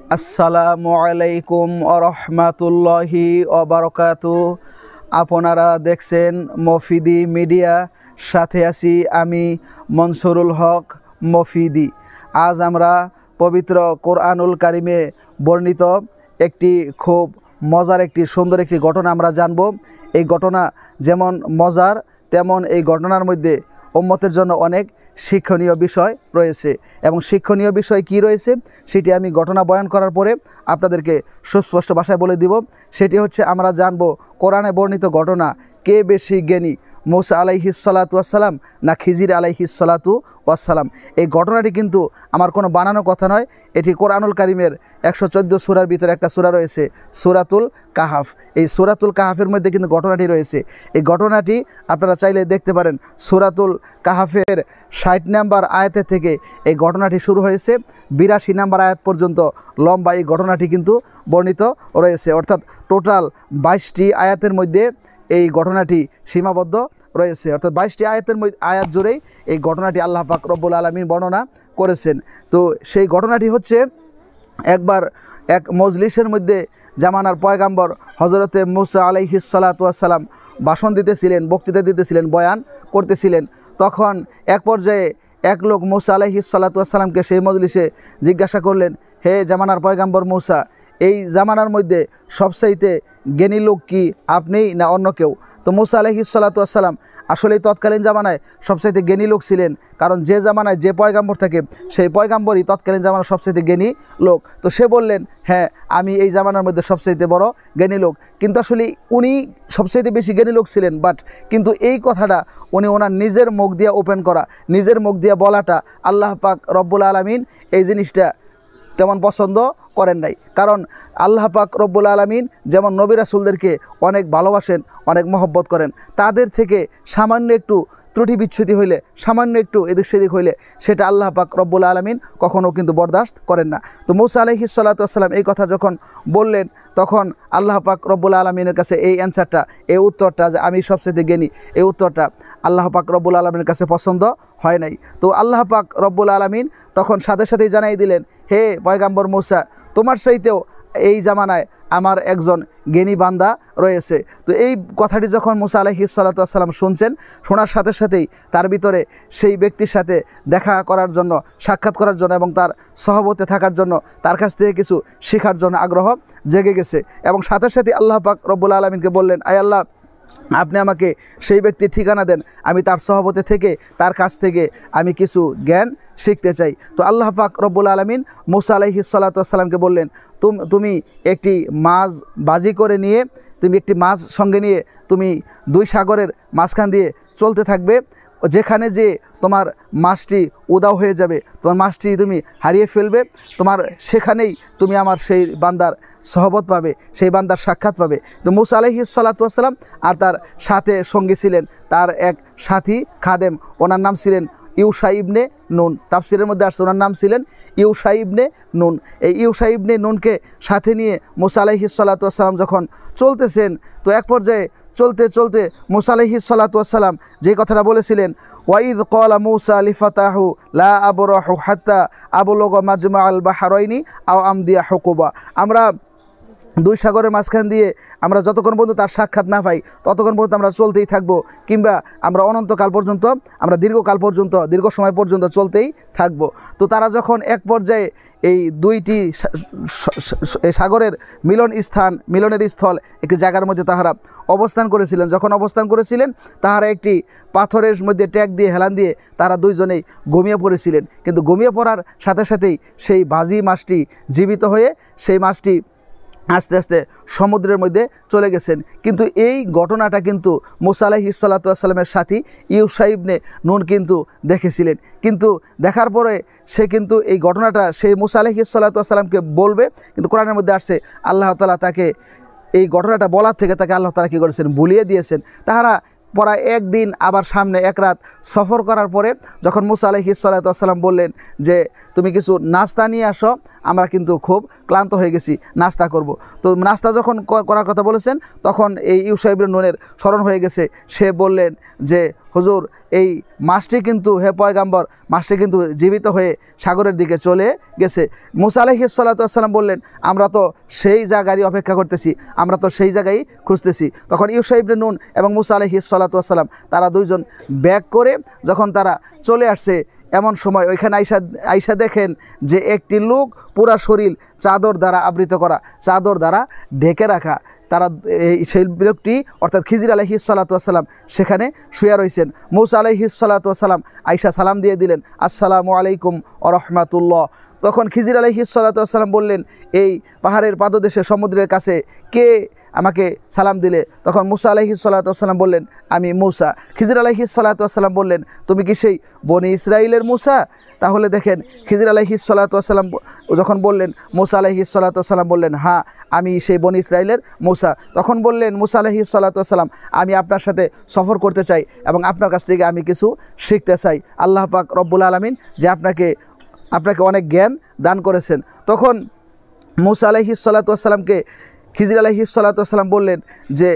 আসসালামু আলাইকুম আরহামাতুল্লাহি অবরকাতু আপনারা দেখছেন মফিদি মিডিয়া, সাথে আছি আমি মনসুরুল হক মফিদি। আজ আমরা পবিত্র কোরআনুল কারিমে বর্ণিত একটি খুব মজার, একটি সুন্দর একটি ঘটনা আমরা জানব। এই ঘটনা যেমন মজার, তেমন এই ঘটনার মধ্যে উম্মতের জন্য অনেক শিক্ষণীয় বিষয় রয়েছে। এবং শিক্ষণীয় বিষয় কি রয়েছে, সেটি আমি ঘটনা বয়ান করার পরে আপনাদেরকে সুস্পষ্ট ভাষায় বলে দিব। সেটি হচ্ছে আমরা জানব কোরআনে বর্ণিত ঘটনা, কে বেশি জ্ঞানী? মৌসা আলাইহিসালাতু আসসালাম না খিজির আলাইহিসালাতু ওয়াসালাম এই ঘটনাটি কিন্তু আমার কোনো বানানো কথা নয়। এটি কোরআনুল কারিমের একশো চোদ্দ সুরার ভিতরে একটা সুরা রয়েছে, সুরাতুল কাহাফ। এই সুরাতুল কাহাফের মধ্যে কিন্তু ঘটনাটি রয়েছে। এই ঘটনাটি আপনারা চাইলে দেখতে পারেন। সুরাতুল কাহাফের ষাট নাম্বার আয়াতের থেকে এই ঘটনাটি শুরু হয়েছে। বিরাশি নাম্বার আয়াত পর্যন্ত লম্বা এই ঘটনাটি কিন্তু বর্ণিত রয়েছে। অর্থাৎ টোটাল বাইশটি আয়াতের মধ্যে এই ঘটনাটি সীমাবদ্ধ রয়েছে। অর্থাৎ বাইশটি আয়াতের আয়াত জুড়েই এই ঘটনাটি আল্লাহ পাক রব্বুল আলমিন বর্ণনা করেছেন। তো সেই ঘটনাটি হচ্ছে একবার এক মজলিসের মধ্যে জামানার পয়গাম্বর হজরতে মুসা আলাইহিসালাতাম ভাষণ দিতেছিলেন, বক্তৃতা দিতেছিলেন, বয়ান করতেছিলেন। তখন এক পর্যায়ে এক লোক মুসা আলাইহিসালাতামকে সেই মজলিসে জিজ্ঞাসা করলেন, হে জামানার পয়গাম্বর মুসা এই জামানার মধ্যে সবচাইতে জ্ঞানী লোক কি আপনি না অন্য কেউ? তো মুসা আলহিসাল্লাতাম আসলে তৎকালীন জামানায় সবচাইতে জ্ঞানী লোক ছিলেন। কারণ যে জামানায় যে পয়গাম্বর থাকে, সেই পয়গাম্বরই তৎকালীন জামানার সবচাইতে জ্ঞানী লোক। তো সে বললেন হ্যাঁ আমি এই জামানার মধ্যে সবচাইতে বড় জ্ঞানী লোক। কিন্তু আসলে উনি সবচাইতে বেশি জ্ঞানী লোক ছিলেন, বাট কিন্তু এই কথাটা উনি ওনার নিজের মুখ দিয়ে ওপেন করা, নিজের মুখ দিয়ে বলাটা আল্লাহ পাক রব্বুল আলমিন এই জিনিসটা তেমন পছন্দ করেন নাই। কারণ আল্লাহ পাক রব্বুল আলমিন যেমন নবী রাসুলদেরকে অনেক ভালোবাসেন, অনেক মহব্বত করেন, তাদের থেকে সামান্য একটু ত্রুটি বিচ্ছুতি হইলে, সামান্য একটু এদিক সেদিক হইলে সেটা আল্লাহ পাক রব্বুল আলমিন কখনও কিন্তু বরদাস্ত করেন না। তো মৌসা আলহি সাল্লাতাম এই কথা যখন বললেন, তখন আল্লাহ পাক রব্বুল আলমিনের কাছে এই অ্যান্সারটা, এই উত্তরটা যে আমি সবচেয়ে জ্ঞানী, এই উত্তরটা আল্লাহ পাক রব্বুল আলমিনের কাছে পছন্দ হয় নাই। তো আল্লাহ পাক রব্বুল আলমিন তখন সাথে সাথেই জানাই দিলেন হে পয়গাম্বর মৌসা, তোমার চাইতেও এই জামানায় আমার একজন জ্ঞানী বান্দা রয়েছে। তো এই কথাটি যখন মুসা আলহি সাল্লাতাম শুনছেন, শোনার সাথে সাথেই তার ভিতরে সেই ব্যক্তির সাথে দেখা করার জন্য, সাক্ষাৎ করার জন্য এবং তার সহবতে থাকার জন্য তার কাছ থেকে কিছু শেখার জন্য আগ্রহ জেগে গেছে। এবং সাথে সাথে আল্লাহ পাক রব্বুল আলমিনকে বললেন, আয় আল্লাহ আপনি আমাকে সেই ব্যক্তির ঠিকানা দেন, আমি তার সহপতি থেকে, তার কাছ থেকে আমি কিছু জ্ঞান শিখতে চাই। তো আল্লাহ পাক রব্বুল আলমিন মুসা আলহি সাল্লাতামকে বললেন তুমি একটি মাছ বাজি করে নিয়ে, তুমি একটি মাছ সঙ্গে নিয়ে, তুমি দুই সাগরের মাঝখান দিয়ে চলতে থাকবে যেখানে যে তোমার মাছটি উদাও হয়ে যাবে, তোমার মাছটি তুমি হারিয়ে ফেলবে, তোমার সেখানেই তুমি আমার সেই বান্দার সহবত পাবে, সেই বান্দার সাক্ষাৎ পাবে। তো মুসা আলহি সাল্লাতাম আর তার সাথে সঙ্গী ছিলেন তার এক সাথী খাদেম, ওনার নাম ছিলেন ইউসা ইবনে নুন। তাফসিরের মধ্যে আসছে, ওনার নাম ছিলেন ইউসা ইবনে নুন। এই ইউসা ইবনে নুনকে সাথে নিয়ে মুসা আলহি সাল্লাতাম যখন চলতেছেন, তো এক পর্যায়ে চলতে চলতে মুসা আলহি সাল্লাতাম যে কথাটা বলেছিলেন, ওয়াইদ কলা মুসা আলি ফাতাহু লা আবরাহু হাত্তা আবুলগ মাজমা আল বাহারইনি আও আমদিয়া হকুবা। আমরা দুই সাগরের মাঝখান দিয়ে আমরা যতক্ষণ পর্যন্ত তার সাক্ষাৎ না পাই, ততক্ষণ পর্যন্ত আমরা চলতেই থাকব কিংবা আমরা অনন্তকাল পর্যন্ত, আমরা দীর্ঘকাল পর্যন্ত, দীর্ঘ সময় পর্যন্ত চলতেই থাকব। তো তারা যখন এক পর্যায়ে এই দুইটি সাগরের মিলন স্থান, মিলনের স্থল একটি জায়গার মধ্যে তাহারা অবস্থান করেছিলেন। যখন অবস্থান করেছিলেন, তাহারা একটি পাথরের মধ্যে ট্যাগ দিয়ে, হেলান দিয়ে তারা দুইজনেই ঘুমিয়ে পড়েছিলেন। কিন্তু ঘুমিয়ে পড়ার সাথে সাথেই সেই বাজি মাছটি জীবিত হয়ে সেই মাছটি আস্তে আস্তে সমুদ্রের মধ্যে চলে গেছেন। কিন্তু এই ঘটনাটা কিন্তু মোসা আলাহি সাল্লাতামের সাথী ইউসাইবনে নুন কিন্তু দেখেছিলেন। কিন্তু দেখার পরে সে কিন্তু এই ঘটনাটা সেই মোসা আলহি সাল্লাতামকে বলবে, কিন্তু কোরআনের মধ্যে আসছে, আল্লাহ তালা তাকে এই ঘটনাটা বলার থেকে তাকে আল্লাহ তালা কী করেছেন? ভুলিয়ে দিয়েছেন। তাহারা পড়ায় একদিন আবার সামনে এক রাত সফর করার পরে যখন মুসা আলহি সাল্লাতাম বললেন যে তুমি কিছু নাস্তা নিয়ে আসো, আমরা কিন্তু খুব ক্লান্ত হয়ে গেছি, নাস্তা করব। তো নাস্তা যখন করার কথা বলেছেন, তখন এই ইউসাইব নুনের স্মরণ হয়ে গেছে। সে বললেন যে, হুজুর, এই মাছটি কিন্তু, হে পয়গাম্বর, মাছটি কিন্তু জীবিত হয়ে সাগরের দিকে চলে গেছে। মুসা আলহি সাল্লাতাম বললেন, আমরা তো সেই জায়গারই অপেক্ষা করতেছি, আমরা তো সেই জায়গায় খুঁজতেছি। তখন ইউসাইব নুন এবং মুসা আলহি সাল্লাতাম তারা দুইজন ব্যাক করে যখন তারা চলে আসছে এমন সময় ওইখানে আইসা আইসা দেখেন যে একটি লোক পুরা শরীর চাদর দ্বারা আবৃত করা, চাদর দ্বারা ঢেকে রাখা। তারা, এই, সেই লোকটি, অর্থাৎ খিজির আলহি সাল্লাতাম সেখানে শুয়ে রয়েছেন মৌসা আলহি সাল্লাতাম আইসা সালাম দিয়ে দিলেন, আসসালামু আলাইকুম রহমাতুল্লাহ। তখন খিজির আলহি সাল্লাতাম বললেন, এই পাহাড়ের পাদদেশে, সমুদ্রের কাছে কে আমাকে সালাম দিলে। তখন মুসা আলহি সাল্লাতাম বললেন, আমি মুসা। খিজির আলহি সাল্লাতাম বললেন, তুমি কি সেই বনি ইসরায়েলের মুসা? তাহলে দেখেন, খিজির আলহি সাল্লাতাম যখন বললেন, মুসা আলহি সাল্লাতাম বললেন হ্যাঁ আমি সেই বনি ইসরায়েলের মুসা। তখন বললেন, মুসা আলহি সাল্লাতাম আমি আপনার সাথে সফর করতে চাই এবং আপনার কাছ থেকে আমি কিছু শিখতে চাই। আল্লাহ পাক রব্বুল আলমিন যে আপনাকে আপনাকে অনেক জ্ঞান দান করেছেন। তখন মুসা আলহি সাল্লাতামকে খিজির আলহি সাল্লাতাম বললেন যে,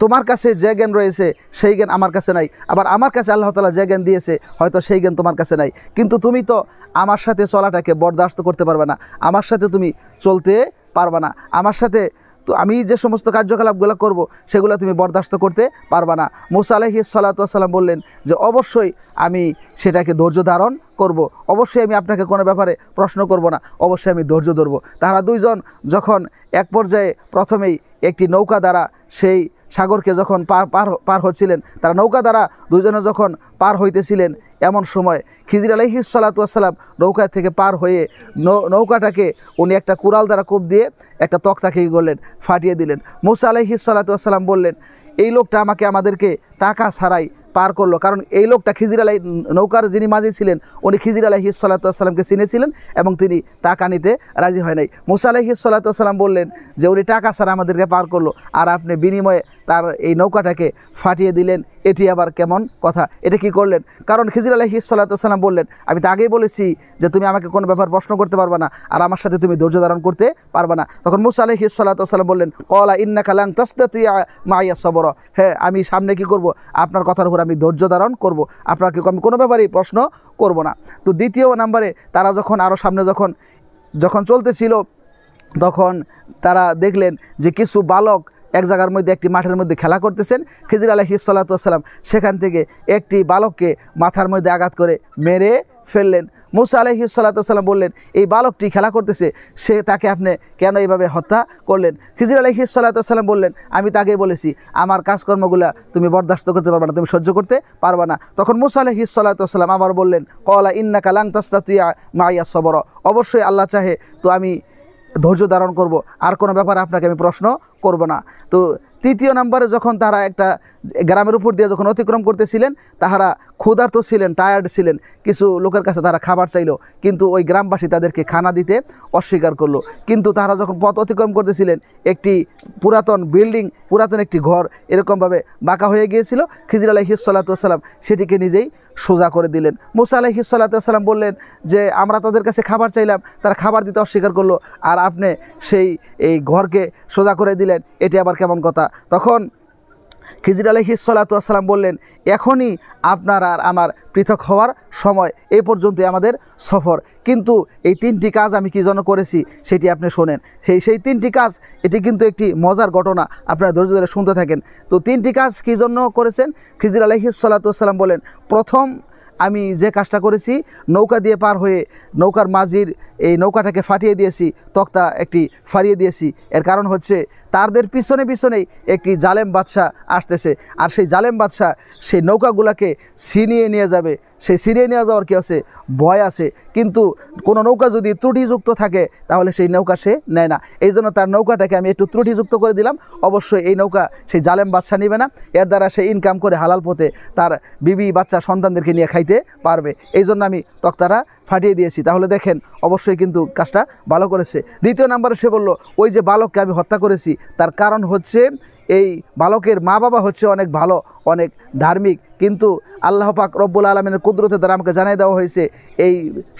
তোমার কাছে যে জ্ঞান রয়েছে, সেই জ্ঞান আমার কাছে নাই। আবার আমার কাছে আল্লাহ তালা যে জ্ঞান দিয়েছে, হয়তো সেই জ্ঞান তোমার কাছে নাই। কিন্তু তুমি তো আমার সাথে চলাটাকে বরদাস্ত করতে পারবে না। আমার সাথে তুমি চলতে পারবে না। আমার সাথে তো আমি যে সমস্ত কার্যকলাপগুলো করব, সেগুলো তুমি বরদাস্ত করতে পারবা না। মোসা আলহি সাল্লাতাম বললেন যে, অবশ্যই আমি সেটাকে ধৈর্য ধারণ করব। অবশ্যই আমি আপনাকে কোনো ব্যাপারে প্রশ্ন করব না। অবশ্যই আমি ধৈর্য ধরব। তারা দুইজন যখন এক পর্যায়ে প্রথমেই একটি নৌকা দ্বারা সেই সাগরকে যখন পার পার পার হচ্ছিলেন, তারা নৌকা দ্বারা দুজনে যখন পার হইতেছিলেন, এমন সময় খিজির আলহি সাল্লাতাম নৌকা থেকে পার হয়ে নৌকাটাকে উনি একটা কুড়াল দ্বারা কোপ দিয়ে একটা তক্তাকে তাকে করলেন? ফাটিয়ে দিলেন। মুসা আলহি সাল্লাতাম বললেন, এই লোকটা আমাকে আমাদেরকে টাকা ছাড়াই পার করল। কারণ এই লোকটা খিজির আলাই নৌকার যিনি মাঝি ছিলেন, উনি খিজির আলাহি সাল্লাতামকে চিনেছিলেন এবং তিনি টাকা নিতে রাজি হয় নাই। মুসা আলাহি সাল্লাতাম বললেন যে, উনি টাকা ছাড়া আমাদেরকে পার করল। আর আপনি বিনিময়ে তার এই নৌকাটাকে ফাটিয়ে দিলেন এটি আবার কেমন কথা? এটা কি করলেন? কারণ খিজির আলাহি সাল্লাতাম বললেন, আমি তো আগেই বলেছি যে তুমি আমাকে কোনো ব্যাপার প্রশ্ন করতে পারবে না, আর আমার সাথে তুমি ধৈর্য ধারণ করতে পারবে না। তখন মুসা আলহি সাল্লাতাম বললেন কলা ইন্না কালাং তাস্তা তুই মাইয়া সবর। হ্যাঁ আমি সামনে কি করব? আপনার কথার উপর আমি ধৈর্য ধারণ করব। আপনাকে আমি কোনো ব্যাপারেই প্রশ্ন করব না। তো দ্বিতীয় নাম্বারে তারা যখন আরও সামনে যখন যখন চলতেছিল, তখন তারা দেখলেন যে কিছু বালক এক জায়গার মধ্যে, একটি মাঠের মধ্যে খেলা করতেছেন। খিজির আলহি সাল্লাতাম সেখান থেকে একটি বালককে মাথার মধ্যে আঘাত করে মেরে ফেললেন। মুসা আলহি সাল্লাতাম বললেন, এই বালকটি খেলা করতেছে, সে তাকে আপনি কেন এইভাবে হত্যা করলেন? খিজির আলহি সাল্লাতাম বললেন, আমি তাকেই বলেছি, আমার কাজকর্মগুলা তুমি বরদাস্ত করতে পারবে না, তুমি সহ্য করতে পারবে না। তখন মুসা আলহি সাল্লাতাম আবার বললেন কলা ইন্না কালাং তাস্তা তুইয়া মাইয়া সবর। অবশ্যই আল্লাহ চাহে তো আমি ধৈর্য ধারণ করব, আর কোনো ব্যাপারে আপনাকে আমি প্রশ্ন করব না। তো তৃতীয় নম্বরে যখন তারা একটা গ্রামের উপর দিয়ে যখন অতিক্রম করতেছিলেন, তাহারা ক্ষুধার্ত ছিলেন টায়ার্ড ছিলেন। কিছু লোকের কাছে তারা খাবার চাইলো, কিন্তু ওই গ্রামবাসী তাদেরকে খানা দিতে অস্বীকার করল। কিন্তু তারা যখন পথ অতিক্রম করতেছিলেন, একটি পুরাতন বিল্ডিং পুরাতন একটি ঘর এরকমভাবে বাঁকা হয়ে গিয়েছিল। খিজির আলহি সাল্লাতাম সেটিকে নিজেই সোজা করে দিলেন। মুসা আলহি সাল্লাতাম বললেন যে, আমরা তাদের কাছে খাবার চাইলাম, তারা খাবার দিতে অস্বীকার করল, আর আপনি সেই এই ঘরকে সোজা করে দিলেন, এটি আবার কেমন কথা? তখন খিজির আলহি সাল্লাতাম বললেন, এখনই আপনার আর আমার পৃথক হওয়ার সময় এই পর্যন্তই আমাদের সফর। কিন্তু এই তিনটি কাজ আমি কী জন্য করেছি সেটি আপনি শোনেন। সেই সেই তিনটি কাজ, এটি কিন্তু একটি মজার ঘটনা, আপনারা ধৈর্য ধরে শুনতে থাকেন। তো তিনটি কাজ কী জন্য করেছেন? খিজির আলহি সাল্লাতাম বলেন প্রথম, আমি যে কাজটা করেছি, নৌকা দিয়ে পার হয়ে নৌকার মাঝির এই নৌকাটাকে ফাটিয়ে দিয়েছি, তক্তা একটি ফাড়িয়ে দিয়েছি। এর কারণ হচ্ছে তাদের পিছনে পিছনেই একটি জালেম বাদশাহ আসতেছে। আর সেই জালেম বাদশাহ সেই নৌকাগুলোকে ছিনিয়ে নিয়ে যাবে। সেই ছিনিয়ে নিয়ে যাওয়ার কি আছে? ভয় আছে। কিন্তু কোনো নৌকা যদি ত্রুটিযুক্ত থাকে, তাহলে সেই নৌকা সে নেয় না। এই জন্য তার নৌকাটাকে আমি একটু ত্রুটিযুক্ত করে দিলাম। অবশ্যই এই নৌকা সেই জালেম বাদশাহ নেবে না। এর দ্বারা সে ইনকাম করে হালাল পথে তার বিবি, বাচ্চা, সন্তানদেরকে নিয়ে খাইতে পারবে। এই জন্য আমি তক্তারা ফাটিয়ে দিয়েছি। তাহলে দেখেন, অবশ্যই কিন্তু কাজটা ভালো করেছে। দ্বিতীয় নাম্বারে সে বলল, ওই যে বালককে আমি হত্যা করেছি তার কারণ হচ্ছে এই বালকের মা বাবা হচ্ছে অনেক ভালো, অনেক ধার্মিক। কিন্তু আল্লাহ পাক রব্বুল আলমিনের কুদরতের দ্বারা আমাকে জানিয়ে দেওয়া হয়েছে, এই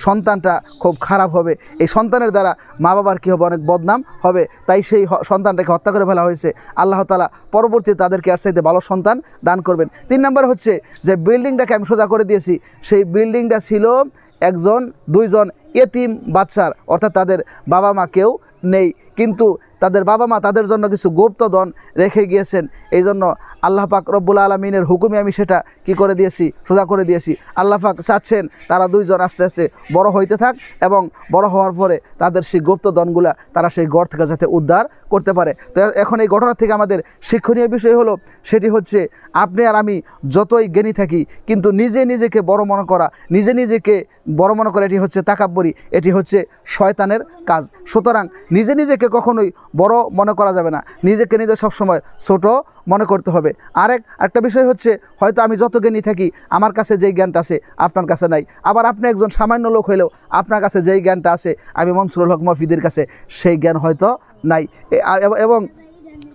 সন্তানটা খুব খারাপ হবে। এই সন্তানের দ্বারা মা বাবার কী হবে? অনেক বদনাম হবে। তাই সেই সন্তানটাকে হত্যা করে ফেলা হয়েছে। আল্লাহ তালা পরবর্তীতে তাদেরকে আর চাইতে ভালো সন্তান দান করবেন। তিন নম্বর হচ্ছে যে বিল্ডিংটাকে আমি সোজা করে দিয়েছি, সেই বিল্ডিংটা ছিল একজন, দুইজন এতিম বাচ্চার, অর্থাৎ তাদের বাবা মা কেউ নেই। কিন্তু তাদের বাবা মা তাদের জন্য কিছু গুপ্ত দন রেখে গিয়েছেন। এই জন্য আল্লাহ পাক রব্বুল আলমিনের হুকুমে আমি সেটা কি করে দিয়েছি? সোজা করে দিয়েছি। আল্লাহ পাক চাচ্ছেন তারা দুইজন আস্তে আস্তে বড় হইতে থাক এবং বড় হওয়ার পরে তাদের সেই গুপ্ত দনগুলা তারা সেই গড় থেকে যাতে উদ্ধার করতে পারে। তো এখন এই ঘটনা থেকে আমাদের শিক্ষণীয় বিষয় হলো, সেটি হচ্ছে আপনি আর আমি যতই জ্ঞানী থাকি, কিন্তু নিজে নিজেকে বড় মনে করা, নিজে নিজেকে বড় মনে করা, এটি হচ্ছে তাকাব্বরি, এটি হচ্ছে শয়তানের কাজ। সুতরাং নিজে নিজেকে কখনোই বড় মনে করা যাবে না। নিজেকে নিজে সবসময় ছোট মনে করতে হবে। আরেক, একটা বিষয় হচ্ছে, হয়তো আমি যত জ্ঞানী থাকি, আমার কাছে যেই জ্ঞানটা আছে, আপনার কাছে নাই। আবার আপনি একজন সামান্য লোক হইলেও আপনার কাছে যেই জ্ঞানটা আছে, আমি মনসুরুল হক মফিদের কাছে, সেই জ্ঞান হয়তো নাই। এবং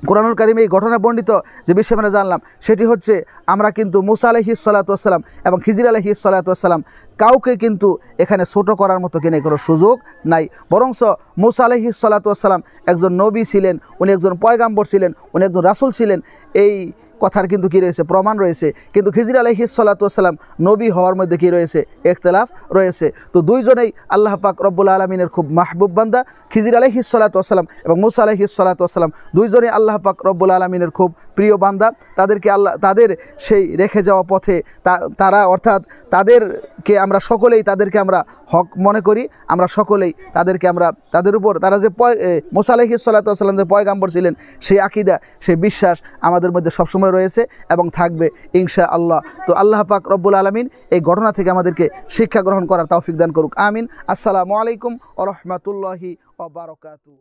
কোরআনুল কারিমে এই ঘটনা বর্ণিত যে বিষয় আমরা জানলাম, সেটি হচ্ছে আমরা কিন্তু মুসা আলহি সাল্লাতাম এবং খিজির আলহি সাল্লাতাম কাউকে কিন্তু এখানে ছোট করার মতো কিনে কোনো সুযোগ নাই। বরংস মুসা আলহি সাল্লাতাম একজন নবী ছিলেন, উনি একজন পয়গাম্বর ছিলেন, উনি একজন রাসুল ছিলেন। এই কথার কিন্তু কি রয়েছে? প্রমাণ রয়েছে। কিন্তু খিজির আলহি সাল্লাতাম নবী হওয়ার মধ্যে কি রয়েছে? একতলাফ রয়েছে। তো দুইজনেই আল্লাহ পাক রব্বুল আলমিনের খুব মাহবুব বান্দা। খিজির আলহি সাল্লাতাম এবং মুসা আলহি সাল্লাতাম দুইজনেই আল্লাহ পাক রব্বুল আলমিনের খুব প্রিয় বান্দা। তাদেরকে আল্লাহ, তাদের সেই রেখে যাওয়া পথে তারা অর্থাৎ তাদেরকে আমরা সকলেই, তাদেরকে আমরা হক মনে করি। আমরা সকলেই তাদেরকে আমরা, তাদের উপর, তারা যে পয় মোসালাহি সাল্লাতাম যে পয়গাম্বর ছিলেন, সেই আকিদা, সেই বিশ্বাস আমাদের মধ্যে সবসময় রয়েছে এবং থাকবে ইনশা আল্লাহ তো আল্লাহ পাক রব্বুল আলমিন এই ঘটনা থেকে আমাদেরকে শিক্ষা গ্রহণ করার তৌফিক দান করুক। আমিন। আসসালামু আলাইকুম ও রহমতুল্লাহি ও বারকাতু